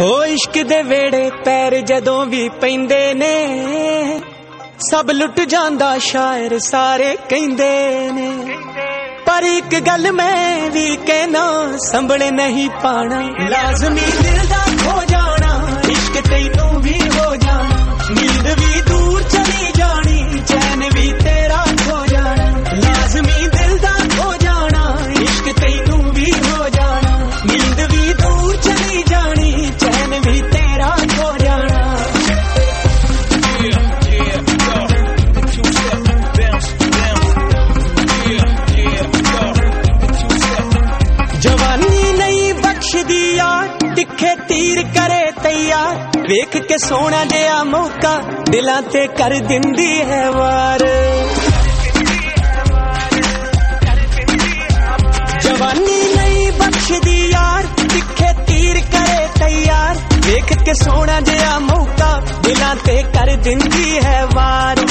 ਹੋ ਇਸ਼ਕ ਦੇ ਵੇੜੇ ਪੈਰ ਜਦੋਂ ਵੀ ਪੈਂਦੇ ਨੇ, ਸਭ ਲੁੱਟ ਜਾਂਦਾ ਸ਼ਾਇਰ ਸਾਰੇ ਕਹਿੰਦੇ ਨੇ। ਪਰ ਇੱਕ ਗੱਲ ਮੈਂ ਵੀ ਕਹਿਣਾ, ਸੰਭਲੇ ਨਹੀਂ ਪਾਣਾ। ਲਾਜ਼ਮੀ ਦਿਲ ਦਾ ਬਖਸ਼ਦੀ ਤਿੱਖੇ ਤੀਰ ਕਰੇ ਤਿਆਰ। ਵੇਖ ਕੇ ਸੋਹਣਾ ਜਿਹਾ ਮੌਕਾ ਦਿਲਾਂ ਤੇ ਕਰ ਦਿੰਦੀ ਹੈ ਵਾਰ। ਜਵਾਨੀ ਨਹੀਂ ਬਖਸ਼ਦੀ ਯਾਰ, ਤਿੱਖੇ ਤੀਰ ਕਰੇ ਤਿਆਰ। ਵੇਖ ਕੇ ਸੋਹਣਾ ਜਿਹਾ ਮੌਕਾ ਦਿਲਾਂ ਤੇ ਕਰ ਦਿੰਦੀ ਹੈ ਵਾਰ।